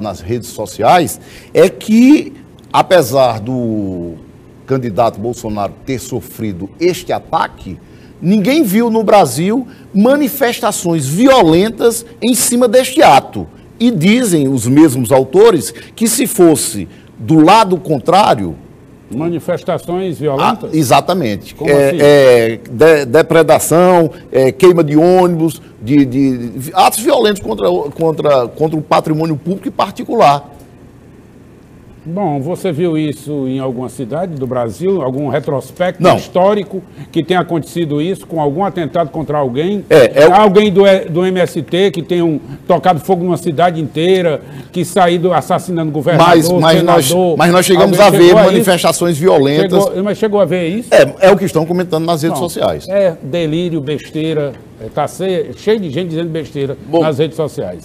nas redes sociais é que, apesar do candidato Bolsonaro ter sofrido este ataque, ninguém viu no Brasil manifestações violentas em cima deste ato. E dizem os mesmos autores que se fosse do lado contrário, Manifestações violentas? ah, exatamente. Como É, assim? é, de- depredação, é, queima de ônibus, de, de- de atos violentos contra, contra, contra o patrimônio público e particular. Bom, você viu isso em alguma cidade do Brasil? Algum retrospecto Não. histórico que tenha acontecido isso com algum atentado contra alguém? É, é Alguém do, do MST que tenha um, tocado fogo numa cidade inteira, que saído assassinando governador, Mas, mas, nós, senador? mas nós chegamos a ver isso? manifestações violentas. Chegou- mas chegou a ver isso? É, é o que estão comentando nas redes Não, sociais. É delírio, besteira. Está cheio de gente dizendo besteira Bom, nas redes sociais.